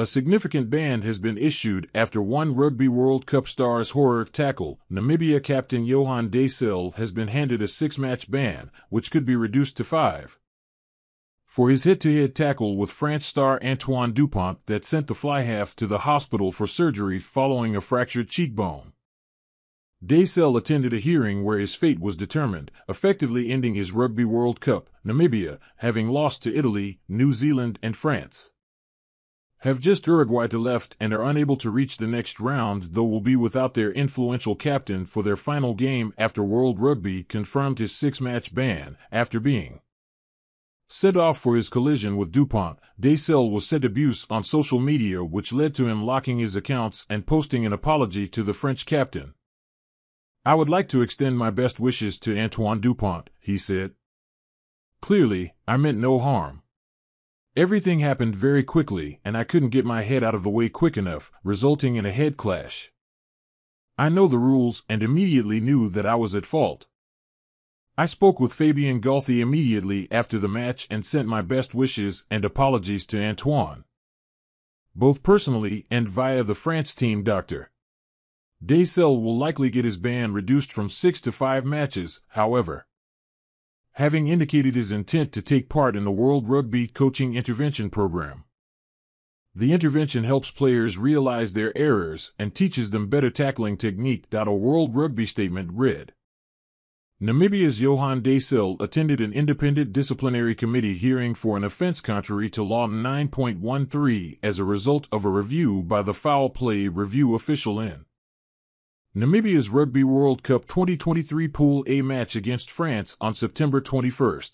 A significant ban has been issued after one Rugby World Cup star's horror tackle, Namibia captain Johan Deysel, has been handed a six match ban, which could be reduced to five. For his head to head tackle with France star Antoine Dupont that sent the fly half to the hospital for surgery following a fractured cheekbone. Deysel attended a hearing where his fate was determined, effectively ending his Rugby World Cup, Namibia, having lost to Italy, New Zealand, and France have just Uruguay to left and are unable to reach the next round, though will be without their influential captain for their final game after World Rugby confirmed his six match ban after being sent off for his collision with Dupont. Deysel was said abuse on social media, which led to him locking his accounts and posting an apology to the French captain. I would like to extend my best wishes to Antoine Dupont, he said. Clearly, I meant no harm. Everything happened very quickly, and I couldn't get my head out of the way quick enough, resulting in a head clash. I know the rules and immediately knew that I was at fault. I spoke with Fabien Galthié immediately after the match and sent my best wishes and apologies to Antoine. Both personally and via the France team doctor. Deysel will likely get his ban reduced from six to five matches, however having indicated his intent to take part in the World Rugby Coaching Intervention Program. The intervention helps players realize their errors and teaches them better tackling technique. A World Rugby statement read. Namibia's Johan Deysel attended an independent disciplinary committee hearing for an offense contrary to Law 9.13 as a result of a review by the Foul Play Review official in Namibia's Rugby World Cup 2023 Pool A match against France on September 21st.